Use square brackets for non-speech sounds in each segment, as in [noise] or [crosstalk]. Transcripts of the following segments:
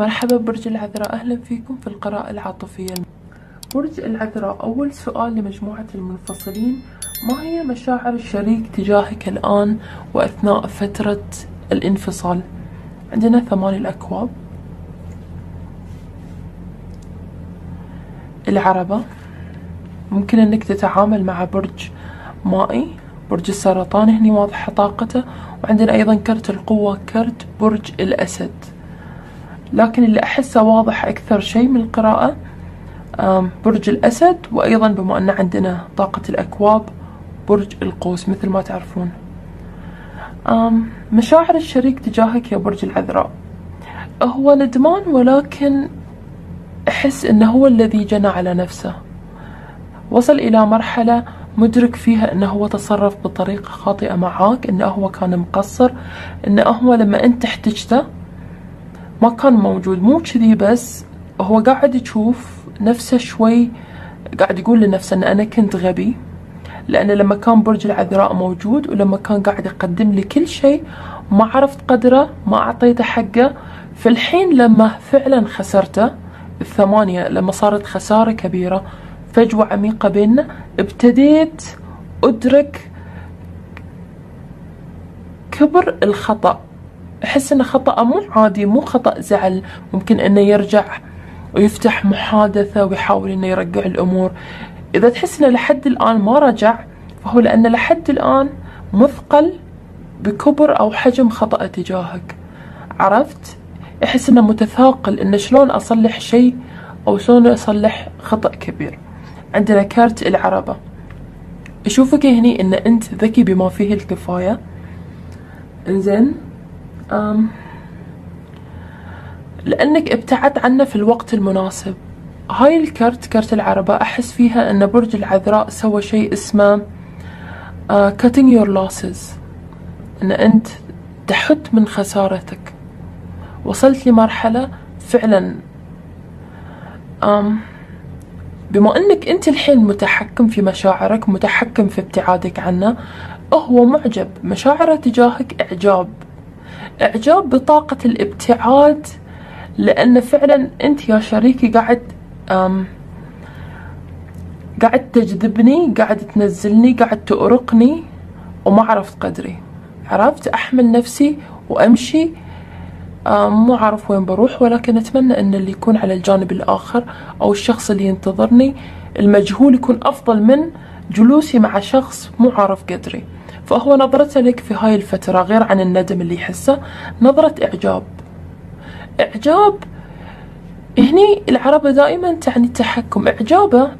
مرحبا برج العذراء. أهلا فيكم في القراءة العاطفية. برج العذراء أول سؤال لمجموعة المنفصلين. ما هي مشاعر الشريك تجاهك الآن وأثناء فترة الانفصال؟ عندنا ثماني الأكواب. العربة. ممكن أنك تتعامل مع برج مائي برج السرطان هني واضحة طاقته. وعندنا أيضا كرت القوة كرت برج الأسد. لكن اللي أحسه واضح أكثر شيء من القراءة برج الأسد وأيضا بما أن عندنا طاقة الأكواب برج القوس مثل ما تعرفون. مشاعر الشريك تجاهك يا برج العذراء. هو ندمان ولكن أحس أنه هو الذي جنى على نفسه. وصل إلى مرحلة مدرك فيها أنه هو تصرف بطريقة خاطئة معاك أنه هو كان مقصر أنه هو لما أنت احتجته ما كان موجود مو كذي بس هو قاعد يشوف نفسه شوي قاعد يقول لنفسه أن أنا كنت غبي لأن لما كان برج العذراء موجود ولما كان قاعد يقدم لي كل شيء ما عرفت قدره ما أعطيته حقه. في الحين لما فعلا خسرته الثمانية لما صارت خسارة كبيرة فجوة عميقة بيننا ابتديت أدرك كبر الخطأ. أحس أنه خطأ مو عادي مو خطأ زعل. ممكن أنه يرجع ويفتح محادثة ويحاول أنه يرجع الأمور. إذا تحس أنه لحد الآن ما رجع فهو لأنه لحد الآن مثقل بكبر أو حجم خطأ تجاهك. عرفت؟ يحس أنه متثاقل أنه شلون أصلح شيء أو شلون أصلح خطأ كبير. عندنا كارت العربة. أشوفك هني أن أنت ذكي بما فيه الكفاية. إنزين. أم لأنك ابتعدت عنه في الوقت المناسب. هاي الكرت كرت العربة أحس فيها أن برج العذراء سوى شيء اسمه uh, cutting your losses. أن أنت تحد من خسارتك. وصلت لمرحلة فعلا um, بما أنك أنت الحين متحكم في مشاعرك متحكم في ابتعادك عنه هو معجب. مشاعره تجاهك إعجاب. إعجاب بطاقة الابتعاد لأن فعلا أنت يا شريكي قاعد قاعد تجذبني قاعد تنزلني قاعد تؤرقني وما عرفت قدري. عرفت؟ أحمل نفسي وأمشي. مو عارف وين بروح ولكن أتمنى أن اللي يكون على الجانب الآخر أو الشخص اللي ينتظرني المجهول يكون أفضل من جلوسي مع شخص مو عارف قدري. فهو نظرته لك في هاي الفترة غير عن الندم اللي يحسه. نظرة إعجاب. إعجاب هني العربة دائما تعني التحكم إعجابه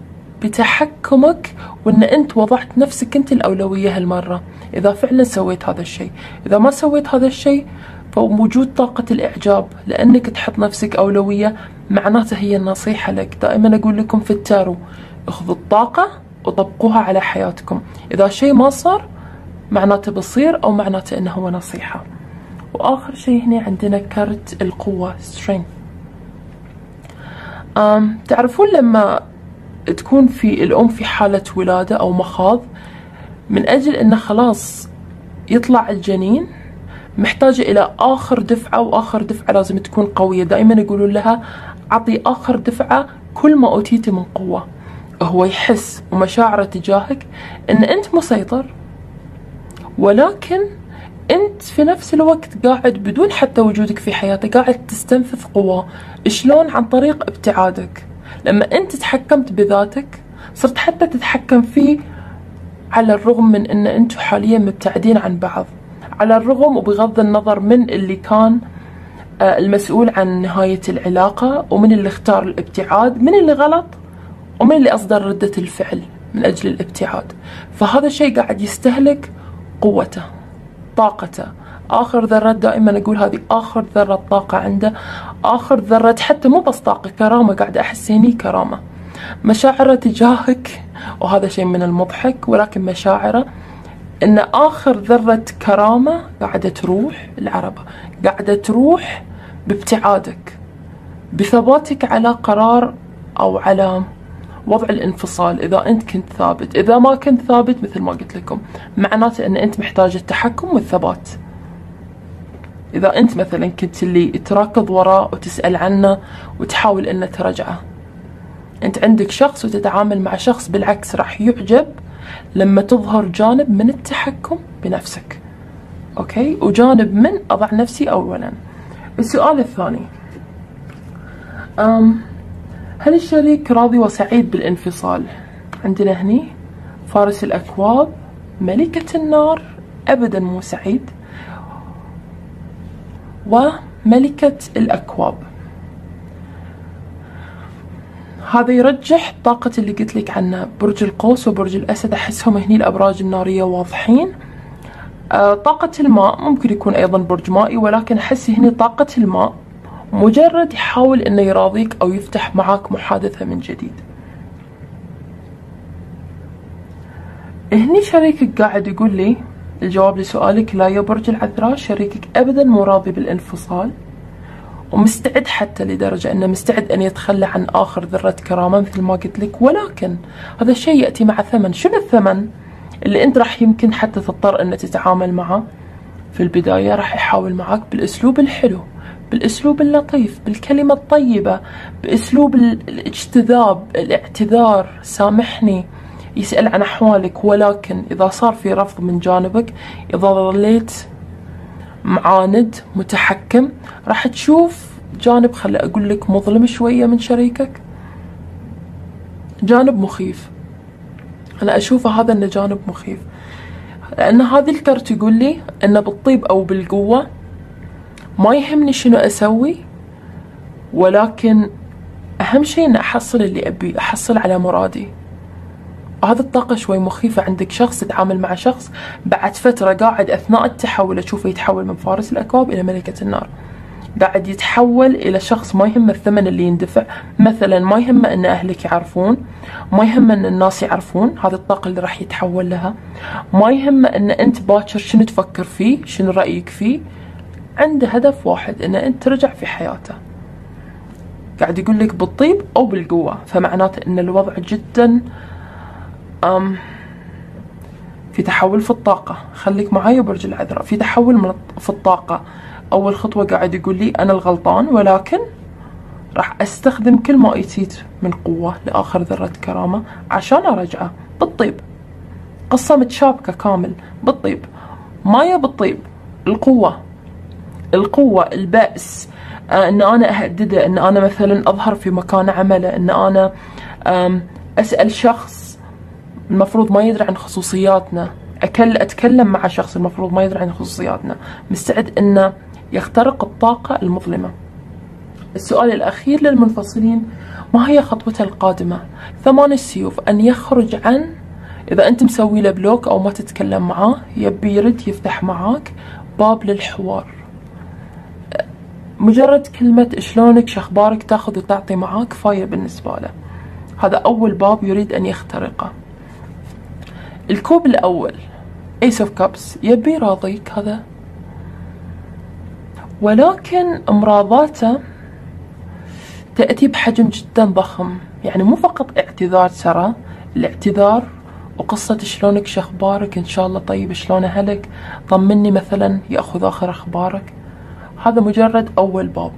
بتحكمك وإن أنت وضعت نفسك أنت الأولوية هالمرة. إذا فعلا سويت هذا الشيء. إذا ما سويت هذا الشيء فوجود طاقة الإعجاب لأنك تحط نفسك أولوية معناته هي النصيحة لك. دائما أقول لكم في التارو اخذوا الطاقة وطبقوها على حياتكم. إذا شيء ما صار معناته بصير أو معناته إنه هو نصيحة. وآخر شيء هنا عندنا كرت القوة strength. أم تعرفون لما تكون في الأم في حالة ولادة أو مخاض من أجل أنه خلاص يطلع الجنين محتاجة إلى آخر دفعة وآخر دفعة لازم تكون قوية. دائما يقولون لها أعطي آخر دفعة كل ما أوتيتي من قوة. هو يحس ومشاعره تجاهك أن أنت مسيطر ولكن أنت في نفس الوقت قاعد بدون حتى وجودك في حياته قاعد تستنفذ قوة. شلون عن طريق ابتعادك؟ لما أنت تحكمت بذاتك صرت حتى تتحكم فيه على الرغم من أن أنتم حاليا مبتعدين عن بعض. على الرغم وبغض النظر من اللي كان آه، المسؤول عن نهاية العلاقة ومن اللي اختار الابتعاد من اللي غلط ومن اللي أصدر ردة الفعل من أجل الابتعاد. فهذا الشيء قاعد يستهلك قوته طاقته. آخر ذرة دائما أقول هذه آخر ذرة طاقة عنده. آخر ذرة حتى مو بس طاقة كرامة. قاعد أحس هني كرامة. مشاعره تجاهك وهذا شيء من المضحك ولكن مشاعره إن آخر ذرة كرامة قاعدة تروح العربة قاعدة تروح بابتعادك بثباتك على قرار أو على وضع الانفصال إذا أنت كنت ثابت. إذا ما كنت ثابت مثل ما قلت لكم معناته أن أنت محتاج التحكم والثبات. إذا أنت مثلا كنت اللي تراكض وراه وتسأل عنه وتحاول أنه ترجعه أنت عندك شخص وتتعامل مع شخص بالعكس راح يعجب لما تظهر جانب من التحكم بنفسك. أوكي؟ وجانب من أضع نفسي أولا. السؤال الثاني. أم هل الشريك راضي وسعيد بالانفصال؟ عندنا هني فارس الأكواب ملكة النار أبدا مو سعيد وملكة الأكواب. هذا يرجح طاقة اللي قلت لك عنه برج القوس وبرج الأسد أحسهم هني الأبراج النارية واضحين. آه طاقة الماء ممكن يكون أيضا برج مائي ولكن أحس هني طاقة الماء مجرد يحاول أنه يراضيك أو يفتح معاك محادثة من جديد. هني شريكك قاعد يقول لي الجواب لسؤالك لا يا برج العذراء شريكك أبدا مو راضي بالانفصال ومستعد حتى لدرجة أنه مستعد أن يتخلى عن آخر ذرة كرامة مثل ما قلت لك. ولكن هذا الشيء يأتي مع ثمن. شنو الثمن اللي أنت راح يمكن حتى تضطر أن تتعامل معه؟ في البداية راح يحاول معك بالأسلوب الحلو. بالأسلوب اللطيف بالكلمة الطيبة بأسلوب الاجتذاب الاعتذار. سامحني يسأل عن أحوالك ولكن إذا صار في رفض من جانبك إذا ظليت معاند متحكم راح تشوف جانب خلي أقول لك مظلم شوية من شريكك. جانب مخيف. أنا أشوفه هذا أنه جانب مخيف. لأن هذه الكرت يقول لي أنه بالطيب أو بالقوة ما يهمني شنو أسوي ولكن أهم شيء أن أحصل اللي أبي أحصل على مرادي. هذه الطاقة شوي مخيفة عندك شخص تتعامل مع شخص بعد فترة قاعد أثناء التحول أشوفه يتحول من فارس الأكواب إلى ملكة النار. قاعد يتحول إلى شخص ما يهمه الثمن اللي يندفع. مثلا ما يهمه أن أهلك يعرفون ما يهمه أن الناس يعرفون هذه الطاقة اللي راح يتحول لها. ما يهمه أن أنت باكر شنو تفكر فيه شنو رأيك فيه. عنده هدف واحد أن أنت ترجع في حياته. قاعد يقول لك بالطيب أو بالقوة فمعناته أن الوضع جدا أم في تحول في الطاقة. خليك معاي برج العذراء. في تحول من في الطاقة. أول خطوة قاعد يقول لي أنا الغلطان ولكن راح أستخدم كل ما أتيت من قوة لآخر ذرة كرامة عشان أرجعه. بالطيب. قصة متشابكة كامل. بالطيب. مايا بالطيب. القوة. القوة البأس آه إن أنا أهدده إن أنا مثلا أظهر في مكان عمله إن أنا أسأل شخص المفروض ما يدري عن خصوصياتنا أكل أتكلم مع شخص المفروض ما يدري عن خصوصياتنا. مستعد أنه يخترق الطاقة المظلمة. السؤال الأخير للمنفصلين ما هي خطوته القادمة؟ ثمان السيوف أن يخرج عن إذا أنت مسوي له بلوك أو ما تتكلم معاه يبي يرد يفتح معاك باب للحوار. مجرد كلمة شلونك؟ شخبارك تاخذ وتعطي معاه كفاية بالنسبة له. هذا أول باب يريد أن يخترقه. الكوب الأول Ace of Cups يبي يراضيك هذا. ولكن مراضاته تأتي بحجم جدا ضخم. يعني مو فقط اعتذار ترى الاعتذار وقصة شلونك؟ شخبارك؟ إن شاء الله طيب شلون أهلك؟ طمني مثلا يأخذ آخر أخبارك. هذا مجرد أول باب.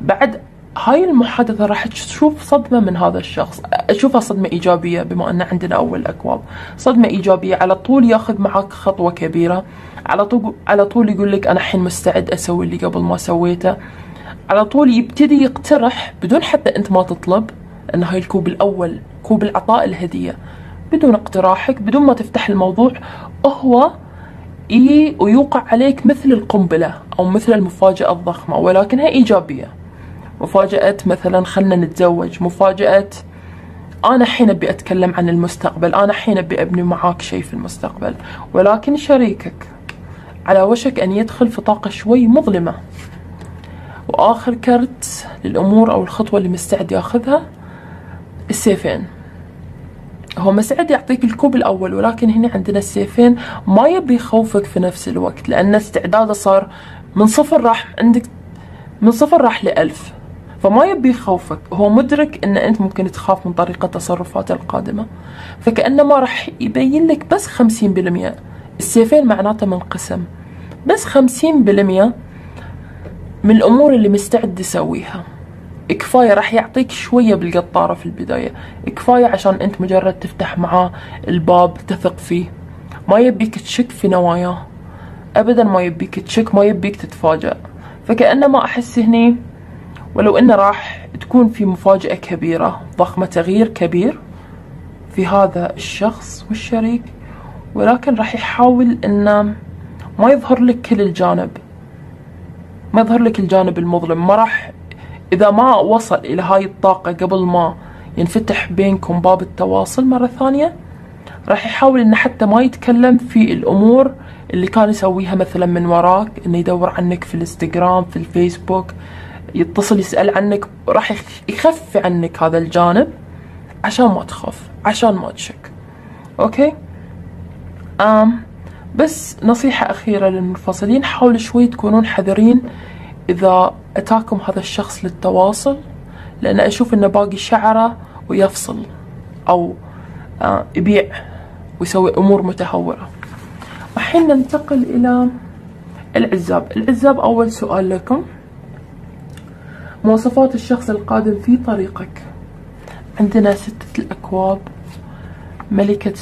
بعد هاي المحادثة راح تشوف صدمة من هذا الشخص. أشوفها صدمة إيجابية بما أن عندنا أول أكواب. صدمة إيجابية على طول ياخذ معك خطوة كبيرة. على طول على طول يقول لك أنا الحين مستعد أسوي اللي قبل ما سويته. على طول يبتدي يقترح بدون حتى أنت ما تطلب أن هاي الكوب الأول كوب العطاء الهدية. بدون اقتراحك بدون ما تفتح الموضوع هو إيه ويوقع عليك مثل القنبلة أو مثل المفاجأة الضخمة ولكنها إيجابية. مفاجأة مثلا خلنا نتزوج مفاجأة أنا حين أبي أتكلم عن المستقبل أنا حين أبي أبني معاك شيء في المستقبل ولكن شريكك على وشك أن يدخل في طاقة شوي مظلمة. وآخر كرت للأمور أو الخطوة اللي مستعد ياخذها السيفين. هو مستعد يعطيك الكوب الأول ولكن هنا عندنا السيفين ما يبي يخوفك في نفس الوقت لأن استعداده صار من صفر راح عندك من صفر راح لألف فما يبي يخوفك. هو مدرك إن أنت ممكن تخاف من طريقة تصرفاته القادمة فكأنما راح يبين لك بس خمسين بالمية. السيفين معناته منقسم بس خمسين بالمية من الأمور اللي مستعد يسويها. كفاية راح يعطيك شوية بالقطارة في البداية. كفاية عشان أنت مجرد تفتح معاه الباب تثق فيه. ما يبيك تشك في نواياه. أبدا ما يبيك تشك ما يبيك تتفاجأ. فكأنما أحس هني. ولو أنه راح تكون في مفاجأة كبيرة ضخمة تغيير كبير في هذا الشخص والشريك. ولكن راح يحاول إنه ما يظهر لك كل الجانب. ما يظهر لك الجانب المظلم. ما راح إذا ما وصل إلى هاي الطاقة قبل ما ينفتح بينكم باب التواصل مرة ثانية راح يحاول إنه حتى ما يتكلم في الأمور اللي كان يسويها مثلا من وراك إنه يدور عنك في الإنستغرام في الفيسبوك يتصل يسأل عنك راح يخفي عنك هذا الجانب عشان ما تخاف عشان ما تشك. أوكي؟ آم بس نصيحة أخيرة للمنفصلين حاولوا شوي تكونون حذرين إذا أتاكم هذا الشخص للتواصل لأن أشوف إنه باقي شعره ويفصل أو آه يبيع ويسوي أمور متهورة. الحين ننتقل إلى العزاب. العزاب أول سؤال لكم. مواصفات الشخص القادم في طريقك. عندنا ستة الأكواب ملكة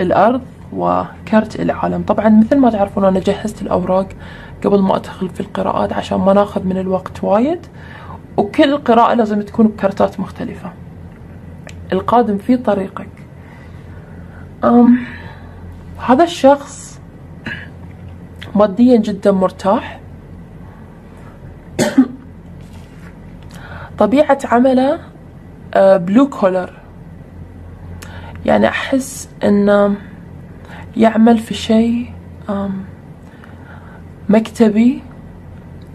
الأرض وكرت العالم. طبعا مثل ما تعرفون أنا جهزت الأوراق قبل ما أدخل في القراءات عشان ما ناخذ من الوقت وايد وكل قراءة لازم تكون بكرتات مختلفة. القادم في طريقك. أم هذا الشخص ماديا جدا مرتاح. [coughs] طبيعة عمله بلو آه، كولر يعني أحس أنه يعمل في شيء مكتبي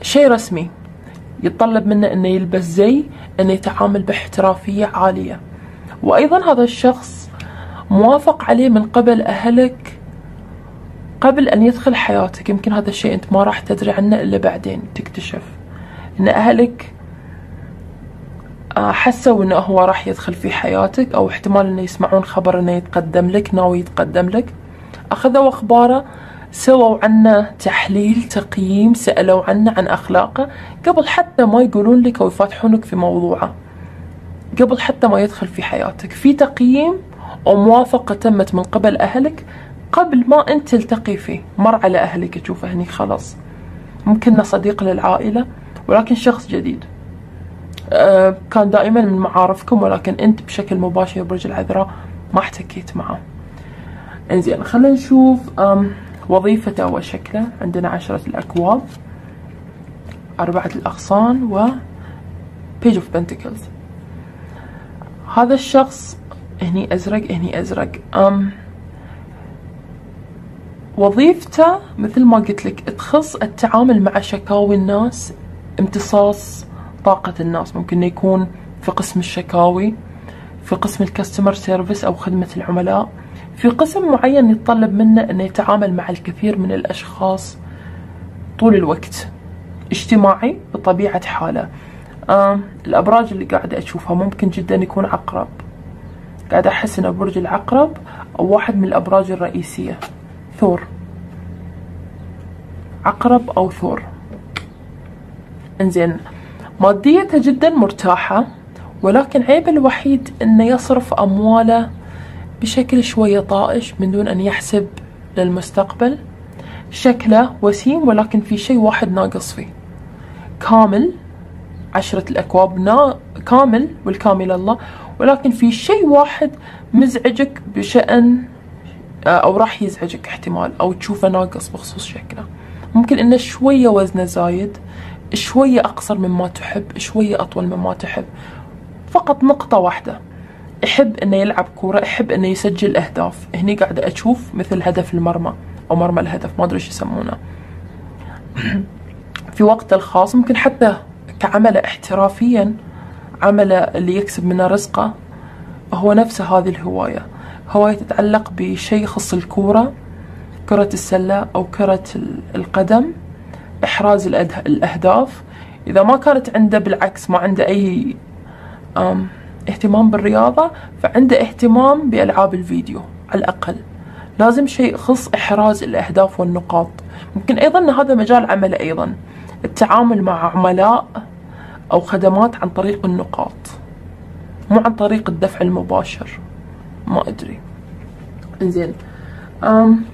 شيء رسمي يتطلب منه أنه يلبس زي أنه يتعامل باحترافية عالية. وأيضا هذا الشخص موافق عليه من قبل أهلك قبل أن يدخل حياتك. يمكن هذا الشيء أنت ما راح تدري عنه إلا بعدين تكتشف. أن أهلك حسوا إنه هو راح يدخل في حياتك أو احتمال إنه يسمعون خبر إنه يتقدم لك ناوي يتقدم لك. أخذوا أخباره سووا عنه تحليل تقييم سألوا عنه عن أخلاقه. قبل حتى ما يقولون لك أو يفتحونك في موضوعه. قبل حتى ما يدخل في حياتك. في تقييم وموافقة تمت من قبل أهلك قبل ما أنت تلتقي فيه. مر على أهلك تشوفه هني خلاص. ممكن صديق للعائلة ولكن شخص جديد. آه، كان دائما من معارفكم ولكن أنت بشكل مباشر برج العذراء ما احتكيت معه. انزين خلينا نشوف وظيفته وشكله عندنا عشرة الأكواب أربعة الأغصان و Page of Pentacles. هذا الشخص هني أزرق هني أزرق. أم وظيفته مثل ما قلت لك تخص التعامل مع شكاوي الناس امتصاص طاقة الناس. ممكن يكون في قسم الشكاوي في قسم ال customer service أو خدمة العملاء. في قسم معين يتطلب منه أنه يتعامل مع الكثير من الأشخاص طول الوقت اجتماعي بطبيعة حاله. آه الأبراج اللي قاعدة أشوفها ممكن جدا يكون عقرب. قاعدة أحس أنه برج العقرب أو واحد من الأبراج الرئيسية. ثور. عقرب أو ثور. إنزين ماديته جدا مرتاحة ولكن عيبه الوحيد إنه يصرف أمواله بشكل شوية طائش من دون أن يحسب للمستقبل. شكله وسيم ولكن في شيء واحد ناقص فيه. كامل عشرة الأكواب. نا كامل والكامل الله. ولكن في شيء واحد مزعجك بشأن آه، أو راح يزعجك احتمال أو تشوفه ناقص بخصوص شكله. ممكن إنه شوية وزنه زايد شوية أقصر مما تحب شوية أطول مما تحب. فقط نقطة واحدة. يحب إنه يلعب كورة يحب إنه يسجل أهداف. هني قاعدة أشوف مثل هدف المرمى أو مرمى الهدف ما أدري إيش يسمونه. [clears throat] في وقت الخاص ممكن حتى كعمله احترافيا عمله اللي يكسب منه رزقه هو نفسه هذه الهواية. هواية تتعلق بشيء يخص الكورة كرة السلة أو كرة القدم إحراز الأهداف. إذا ما كانت عنده بالعكس ما عنده أي اهتمام بالرياضة فعنده اهتمام بألعاب الفيديو على الأقل. لازم شيء يخص إحراز الأهداف والنقاط. ممكن أيضا هذا مجال عمله أيضا. التعامل مع عملاء أو خدمات عن طريق النقاط مو عن طريق الدفع المباشر. ما أدري. إنزين. أم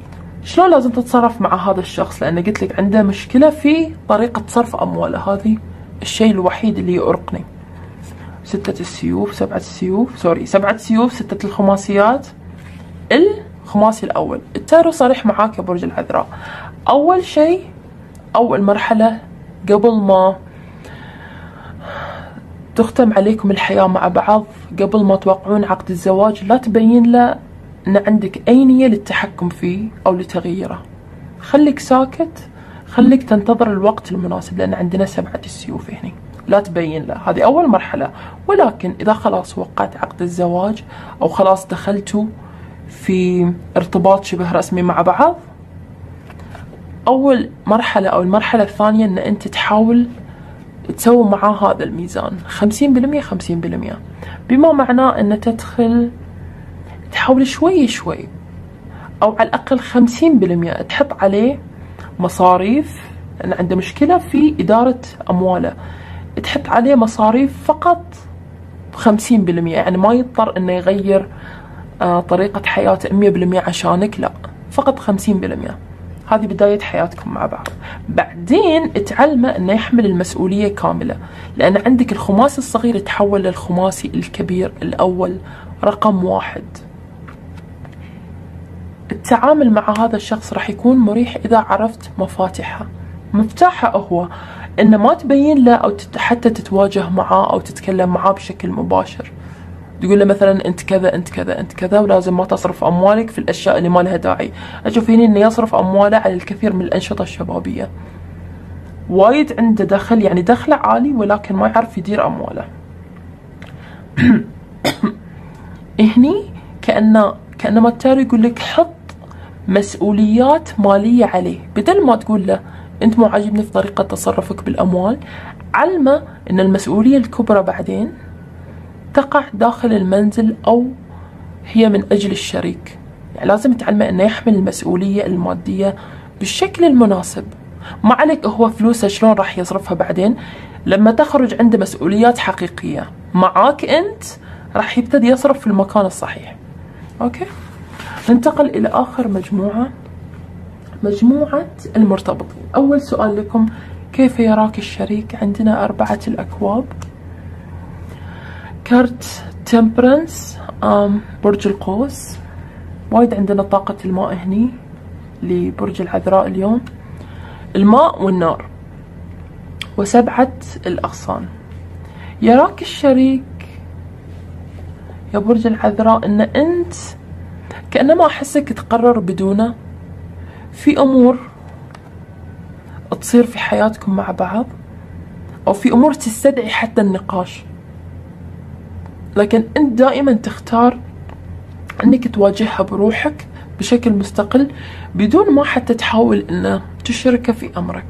شلون لازم تتصرف مع هذا الشخص؟ لأن قلت لك عنده مشكلة في طريقة صرف أمواله. هذه الشيء الوحيد اللي يؤرقني. ستة السيوف سبعة السيوف sorry سبعة سيوف ستة الخماسيات. الخماسي الأول. التارو صريح معاك يا برج العذراء أول شيء أول مرحلة قبل ما تختم عليكم الحياة مع بعض قبل ما توقعون عقد الزواج لا تبين له أن عندك أي نية للتحكم فيه أو لتغييره. خليك ساكت خليك تنتظر الوقت المناسب لأن عندنا سبعة السيوف هنا. لا تبين له. هذه أول مرحلة. ولكن إذا خلاص وقعت عقد الزواج أو خلاص دخلتوا في ارتباط شبه رسمي مع بعض أول مرحلة أو المرحلة الثانية أن أنت تحاول تسوي معاه هذا الميزان. خمسين بالمية خمسين بالمية. بما معناه أن تدخل تحاول شوي شوي. أو على الأقل خمسين بالمية. تحط عليه مصاريف. لأن عنده مشكلة في إدارة أمواله. تحط عليه مصاريف فقط. خمسين بالمية. يعني ما يضطر أنه يغير آه، طريقة حياته مية بالمية عشانك لا. فقط خمسين بالمية. هذه بداية حياتكم مع بعض. بعدين تعلمه أنه يحمل المسؤولية كاملة. لأن عندك الخماسي الصغير يتحول للخماسي الكبير الأول. رقم واحد. التعامل مع هذا الشخص راح يكون مريح إذا عرفت مفاتيحه. مفتاحه هو. إن ما تبين له أو حتى تتواجه معاه أو تتكلم معاه بشكل مباشر. تقول له مثلا أنت كذا أنت كذا أنت كذا ولازم ما تصرف أموالك في الأشياء اللي ما لها داعي. أشوف هنا إنه يصرف أمواله على الكثير من الأنشطة الشبابية. وايد عنده دخل يعني دخله عالي ولكن ما يعرف يدير أمواله. [coughs] هني كأنه كأنما التاري يقول لك حط مسؤوليات مالية عليه بدل ما تقول له أنت مو عاجبني في طريقة تصرفك بالأموال. علمه إن المسؤولية الكبرى بعدين تقع داخل المنزل أو هي من أجل الشريك. يعني لازم تعلمه أنه يحمل المسؤولية المادية بالشكل المناسب. ما عليك هو فلوسه شلون راح يصرفها بعدين. لما تخرج عنده مسؤوليات حقيقية معاك أنت راح يبتدي يصرف في المكان الصحيح. أوكي؟ ننتقل إلى آخر مجموعة. مجموعة المرتبطين. أول سؤال لكم كيف يراك الشريك عندنا أربعة الأكواب؟ كارت تمبرنس برج القوس. وايد عندنا طاقة الماء هني لبرج العذراء اليوم. الماء والنار. وسبعة الأغصان. يراك الشريك يا برج العذراء إن أنت كأنما أحسك تقرر بدونه. في أمور تصير في حياتكم مع بعض أو في أمور تستدعي حتى النقاش. لكن أنت دائما تختار أنك تواجهها بروحك بشكل مستقل بدون ما حتى تحاول إن تشركه في أمرك.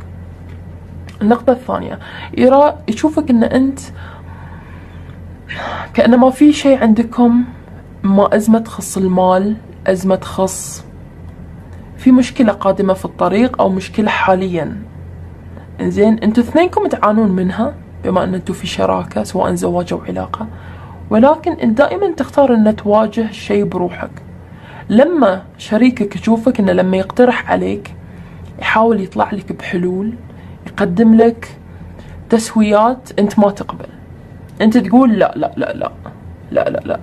النقطة الثانية يرى يشوفك إن أنت كأنه ما في شيء عندكم ما أزمة تخص المال أزمة تخص في مشكلة قادمة في الطريق أو مشكلة حاليا. إنزين أنتوا اثنينكم تعانون منها بما أن أنتوا في شراكة سواء زواج أو علاقة. ولكن أنت دائما تختار أن تواجه الشيء بروحك. لما شريكك يشوفك إنه لما يقترح عليك يحاول يطلع لك بحلول يقدم لك تسويات أنت ما تقبل. أنت تقول لا لا لا لا لا لا لا.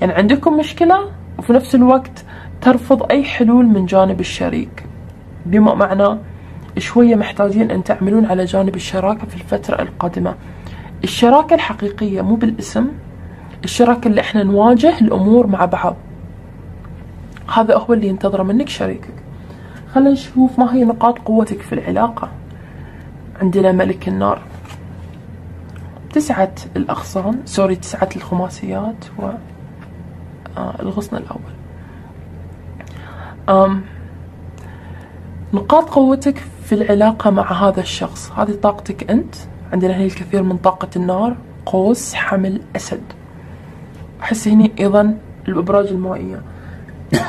يعني عندكم مشكلة وفي نفس الوقت ترفض أي حلول من جانب الشريك. بما معناه شوية محتاجين أن تعملون على جانب الشراكة في الفترة القادمة. الشراكة الحقيقية مو بالاسم الشراكة اللي إحنا نواجه الأمور مع بعض. هذا هو اللي ينتظره منك شريكك. خلينا نشوف ما هي نقاط قوتك في العلاقة. عندنا ملك النار. تسعة الأغصان سوري تسعة الخماسيات والغصن آه الأول. أم نقاط قوتك في العلاقة مع هذا الشخص. هذه طاقتك أنت. عندنا هنا الكثير من طاقة النار قوس حمل أسد. أحس هنا أيضا الأبراج المائية [coughs]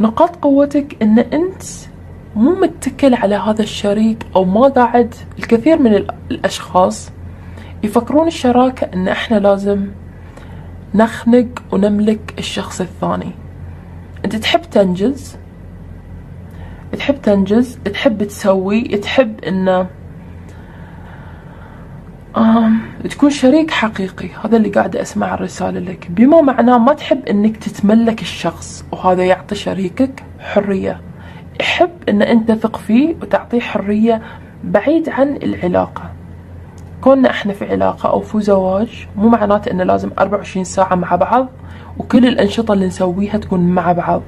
نقاط قوتك أن أنت مو متكل على هذا الشريك أو ما قاعد. الكثير من الأشخاص يفكرون الشراكة إن إحنا لازم نخنق ونملك الشخص الثاني. أنت تحب تنجز؟ تحب تنجز؟ تحب تسوي؟ تحب إنه آم تكون شريك حقيقي. هذا اللي قاعدة أسمع الرسالة لك. بما معناه ما تحب أنك تتملك الشخص وهذا يعطي شريكك حرية. يحب أن أنت تثق فيه وتعطيه حرية بعيد عن العلاقة. كوننا إحنا في علاقة أو في زواج مو معناته أنه لازم 24 ساعة مع بعض وكل الأنشطة اللي نسويها تكون مع بعض.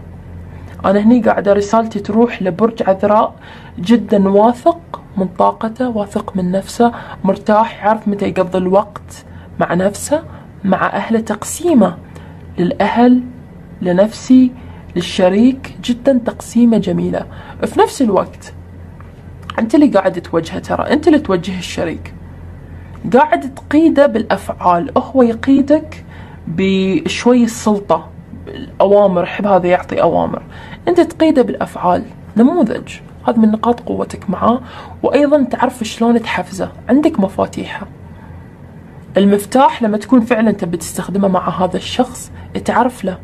أنا هني قاعدة رسالتي تروح لبرج عذراء جدا واثق من طاقته واثق من نفسه مرتاح يعرف متى يقضي الوقت مع نفسه مع أهله تقسيمه للأهل لنفسي للشريك. جدا تقسيمة جميلة. في نفس الوقت أنت اللي قاعد توجهه ترى أنت اللي توجه الشريك. قاعد تقيده بالأفعال. هو يقيدك بشوي السلطة الأوامر يحب هذا يعطي أوامر. أنت تقيده بالأفعال نموذج. هذا من نقاط قوتك معاه وأيضا تعرف شلون تحفزه. عندك مفاتيحه. المفتاح لما تكون فعلا تبي تستخدمه مع هذا الشخص تعرف له.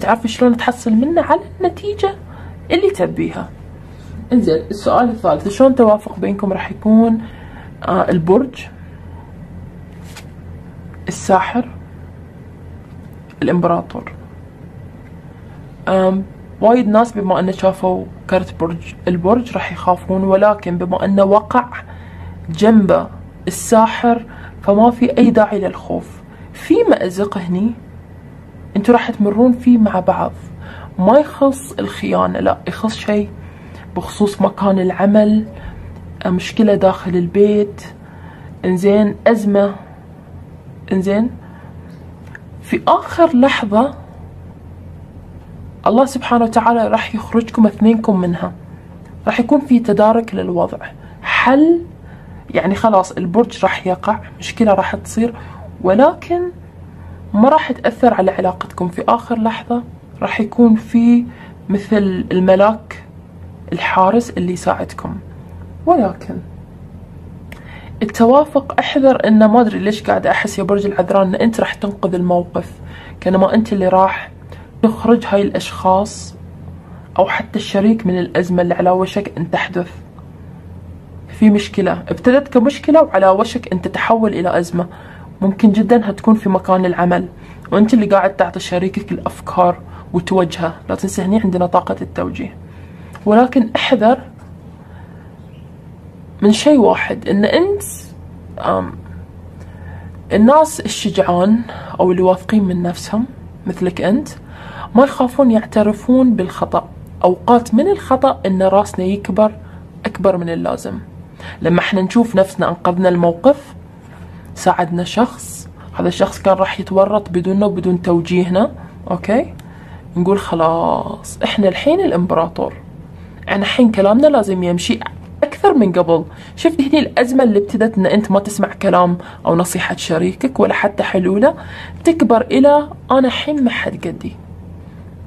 تعرف شلون تحصل منه على النتيجة اللي تبيها. إنزين السؤال الثالث. شلون توافق بينكم راح يكون آه البرج؟ الساحر الإمبراطور. وايد ناس بما انه شافوا كرت برج البرج راح يخافون ولكن بما انه وقع جنبه الساحر فما في أي داعي للخوف. في مأزق هني أنتوا راح تمرون فيه مع بعض. ما يخص الخيانة لا يخص شيء بخصوص مكان العمل مشكلة داخل البيت. إنزين أزمة. إنزين. في آخر لحظة الله سبحانه وتعالى راح يخرجكم اثنينكم منها. راح يكون في تدارك للوضع. حل يعني خلاص البرج راح يقع مشكلة راح تصير ولكن ما راح تأثر على علاقتكم. في آخر لحظة راح يكون في مثل الملاك الحارس اللي يساعدكم. ولكن التوافق احذر انه ما أدري ليش قاعد أحس يا برج العذراء إن أنت راح تنقذ الموقف. كانما أنت اللي راح تخرج هاي الأشخاص أو حتى الشريك من الأزمة اللي على وشك أن تحدث. في مشكلة. ابتدت كمشكلة وعلى وشك أن تتحول إلى أزمة. ممكن جدا هتكون في مكان العمل. وأنت اللي قاعد تعطي شريكك الأفكار وتوجهه. لا تنسى هني عندنا طاقة التوجيه. ولكن احذر من شيء واحد إن أنت الناس الشجعان أو اللي واثقين من نفسهم مثلك أنت ما يخافون يعترفون بالخطأ. أوقات من الخطأ إن راسنا يكبر أكبر من اللازم. لما إحنا نشوف نفسنا أنقذنا الموقف ساعدنا شخص هذا الشخص كان راح يتورط بدوننا وبدون توجيهنا أوكي؟ نقول خلاص إحنا الحين الإمبراطور. إحنا الحين كلامنا لازم يمشي أكثر من قبل. شفت هني الأزمة اللي ابتدت إن أنت ما تسمع كلام أو نصيحة شريكك ولا حتى حلولة تكبر إلى أنا الحين ما حد قدي.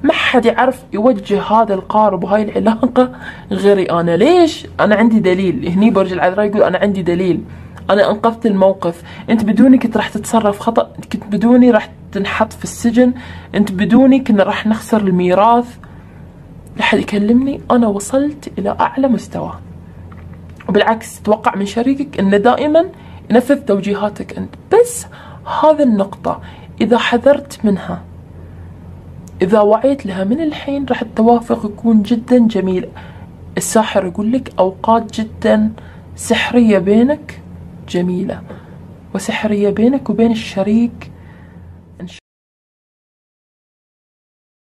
ما حد يعرف يوجه هذا القارب وهاي العلاقة غيري أنا. ليش؟ أنا عندي دليل. هني برج العذراء يقول أنا عندي دليل. أنا أنقذت الموقف. أنت بدوني كنت راح تتصرف خطأ كنت بدوني راح تنحط في السجن. أنت بدوني كنا راح نخسر الميراث. لحد يكلمني. أنا وصلت إلى أعلى مستوى. وبالعكس تتوقع من شريكك انه دائما ينفذ توجيهاتك أنت. بس هذه النقطة إذا حذرت منها إذا وعيت لها من الحين راح التوافق يكون جدا جميل. الساحر يقول لك أوقات جدا سحرية بينك جميلة وسحرية بينك وبين الشريك